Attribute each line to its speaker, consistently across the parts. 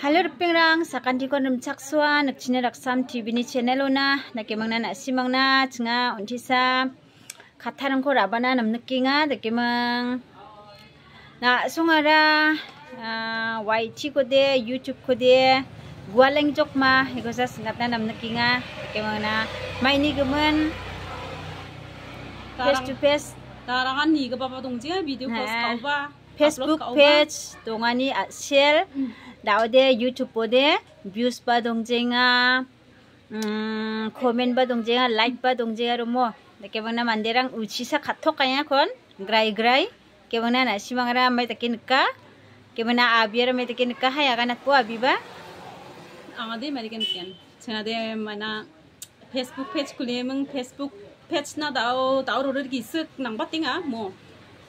Speaker 1: Halo rupingrang, sakan di kon rumcak sua nak cina raksam TV ni channel ona na nak simang na cenga untisa. Katarang ko rabana nam nukinga nak kemang. Na sungara YT ko de YouTube ko de gualeng jok ma ego sa singat na nam nukinga nak kemang na mai ni
Speaker 2: face to
Speaker 1: face.
Speaker 2: Karangan ni ke bapa dongjing video post kau ba? Facebook page
Speaker 1: dongani share 나오데 유튜브 보데 뷰스 바 동쟁아. 음 코멘 바 동쟁아. 라이크 바 동쟁아로 뭐 개방나 만데랑 우치사 카톡 가야 건? 그라이 그라이. 개방나 나 시망라 마이 다케니까? 개방나 아비아라 마이 다케니까? 하야가 나고 아비바
Speaker 2: 아마데 마리겐 켄 제나데 마나 페이스북 페이지 굴리면 페이스북 페이지나 다오 다오로르 기스 낭바띵아 뭐.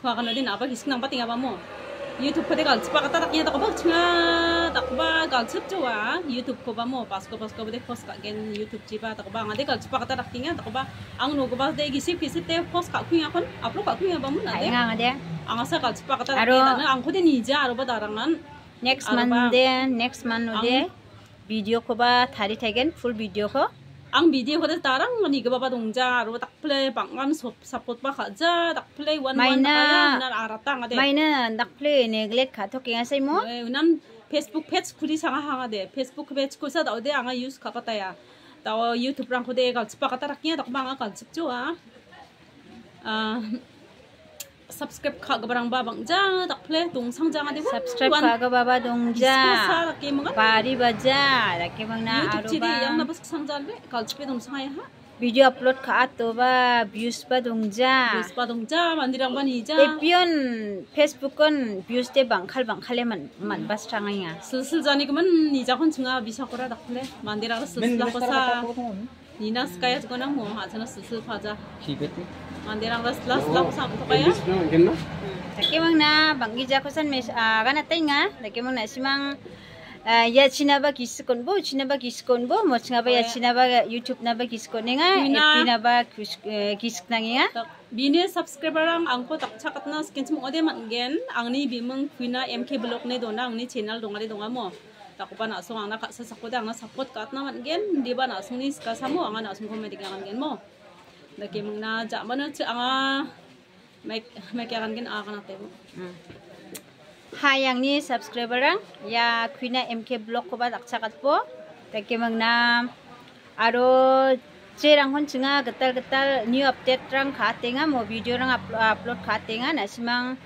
Speaker 2: 과가나데 나바 기스 낭바띵아 바뭐. 유튜브 대가 스파가 따닥 얘다가 벅차 딱바가 첩조와 유튜브 코바 모 바스코 바스코 부대 포스카 겐 유튜브 지바 딱바 안데가 스파가 따닥 띵야 딱바 앙노 고바 대기 시피 시테 포스카 쿠야 콘 앞으로 가 쿠야 바문 안데 아이가
Speaker 1: 안데
Speaker 2: 아가사 가 스파가 따닥 띵야 안 코데 니자 아로바 다랑안
Speaker 1: 넥스트 만데 넥스트 만노데 비디오 코바 다리 테겐 풀 비디오 코
Speaker 2: ang video ko tarang ni ga baba dongja ro tak play bangan support ba khaja tak play one one kaya na arata ngade
Speaker 1: maina tak play neglect kha thoke nga sai mo
Speaker 2: unan facebook page kuli sanga hanga de facebook page ko sa daude anga use ka kata ya taw youtube rang ko de ga tsipa kata raknya tak banga ka tsipcho a subscribe ka ga barang babang jang tak play dong sang jang ade subscribe ka
Speaker 1: ga baba dong ja pari baja laki bang na aru ba yang na
Speaker 2: bas sang jang be kal chpe dong sang ha
Speaker 1: video upload खा तो बा व्यूज पा दोंजा व्यूज
Speaker 2: पा दोंजा मंदिरं बा निजा
Speaker 1: एपियन फेसबुक कन व्यूज ते बांखाल बांखाले मन मन बस थांगाया
Speaker 2: सिलसिल जानि गमन निजा खन छुंगा बिसाखरा दाखले मंदिरा सिलसिला खसा निना स्कायस गना मो हाजना सिलसिल फाजा
Speaker 3: खिबेते
Speaker 2: mandirang ras las la ko sam to kaya.
Speaker 1: Taki mang na ja mes kana mang na simang ya china ba kiskon bo china ba kiskon bo. Mo chinga ba ya china ba youtube na ba kiskon nga epi na. Ba kisk na nga.
Speaker 2: Bine subscriber ang angko tak chakat na skin chum ode man gen. Angni bimang kuina mk blog ne dona angni channel donga mo. Takupa na ang na sa sakoda ang support kat na man gen. Di ba na sung ni ka samo ang na sung comedy gen mo Lagi mong na ja mana ci anga may kaya kan akan ate mo.
Speaker 1: Hayang ni subscriber ang ya Queen MK blog ko ba taksakat po. Lagi mong na aro jerang hon chinga getal getal new update rang khatenga mo video rang upload khatenga na simang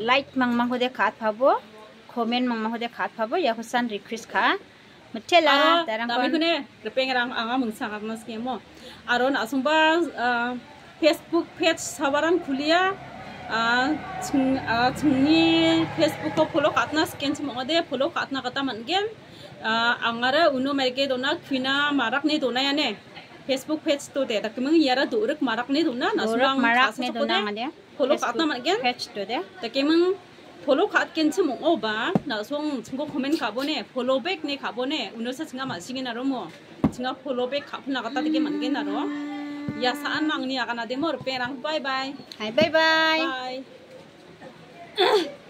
Speaker 1: like mang mang hode khat phabo comment mang mang hode khat phabo ya husan request kha Matela, darang kami
Speaker 2: kune repeng rang anga mungsang mas kemo. Aron asumba Facebook page sabaran kuliah chungni Facebook ko follow katna scan chmode follow katna kata mangen angara uno merke dona kwina marak ne dona ya ne. Facebook page to de tak mung yara duruk marak ne dona nasubang marak ne dona follow katna mangen
Speaker 1: page to de.
Speaker 2: Tak mung follow kat ken chum o ba na song chungko comment ka bone follow back ne ka bone uno sa chinga ma singin aro mo chinga follow back ka na kata de man gen aro ya saan nang ni akan ada mor perang bye bye
Speaker 1: hai bye bye
Speaker 2: bye